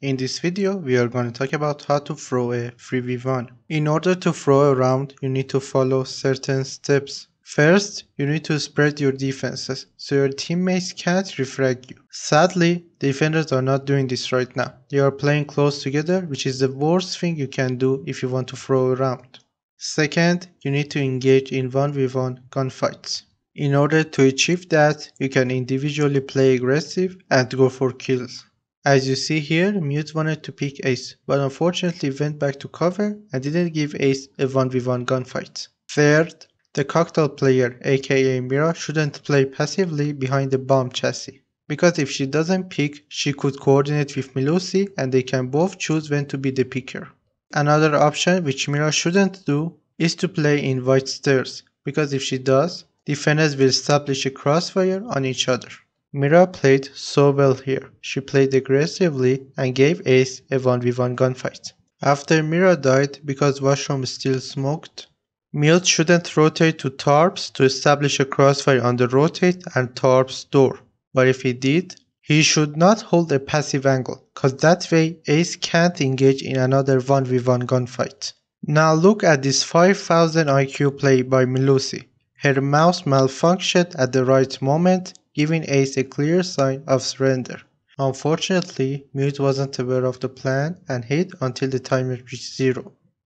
In this video, we are going to talk about how to throw a 3v1. In order to throw a round, you need to follow certain steps. First, you need to spread your defenses so your teammates can't refrag you. Sadly, defenders are not doing this right now. They are playing close together, which is the worst thing you can do if you want to throw a round. Second, you need to engage in 1v1 gunfights. In order to achieve that, you can individually play aggressive and go for kills. As you see here, Mute wanted to pick Ace, but unfortunately went back to cover and didn't give Ace a 1v1 gunfight. Third, the cocktail player aka Mira shouldn't play passively behind the bomb chassis. Because if she doesn't pick, she could coordinate with Melusi and they can both choose when to be the picker. Another option which Mira shouldn't do is to play in white stairs, because if she does, defenders will establish a crossfire on each other. Mira played so well here. She played aggressively and gave Ace a 1v1 gunfight. After Mira died because washroom still smoked, Milt shouldn't rotate to Tarps to establish a crossfire on the rotate and Tarps door. But if he did, he should not hold a passive angle, cause that way Ace can't engage in another 1v1 gunfight. Now look at this 5000 IQ play by Melusi. Her mouse malfunctioned at the right moment giving Ace a clear sign of surrender. Unfortunately, Mute wasn't aware of the plan and hid until the timer reached zero.